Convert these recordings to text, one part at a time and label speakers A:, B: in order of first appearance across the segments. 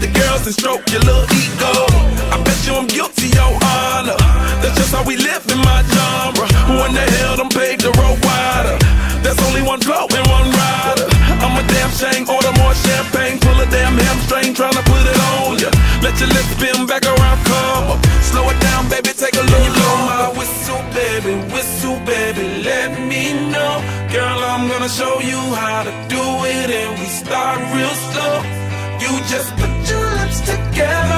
A: to girls and stroke your little ego. I bet you I'm guilty, your honor. That's just how we live in my genre. Who in the hell done paved the road wider? There's only one flow and one rider. I'm a damn shame, order more champagne, pull a damn hamstring, tryna put it on ya. Let your lips spin back around, come up. Slow it down, baby, take a look. Blow my whistle, baby, whistle, baby, let me know. Girl, I'm gonna show you how to do it, and we start real slow. You just put your lips together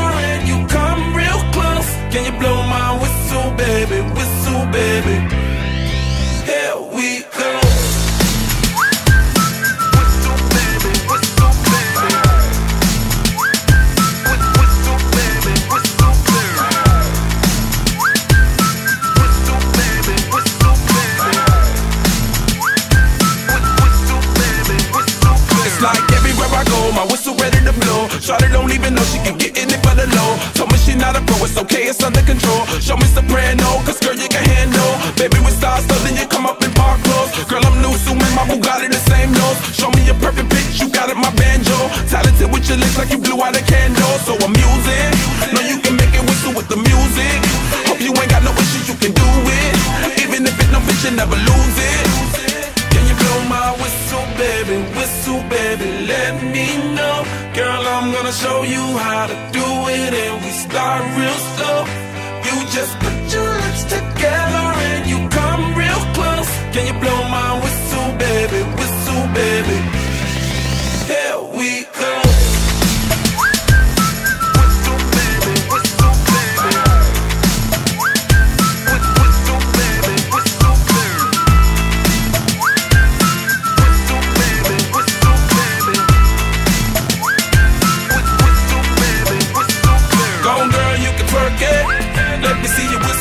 A: she can get in it for the low. Told me she not a pro, it's okay, it's under control. Show me soprano, cause girl, you can handle. Baby, we start so then you come up in park clothes. Girl, I'm new, so my Bugatti the same nose. Show me a perfect pitch, you got it, my banjo. Talented with your lips like you blew out a candle. So I'm using, know you can make it whistle with the music. Hope you ain't got no issues, you can do it. Even if it no bitch, you never lose it. Gonna show you how to do it, and we start real slow. You just put your lips together and you come real close. Can you blow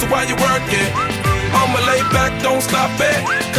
A: while you work it. I'ma lay back, don't stop it.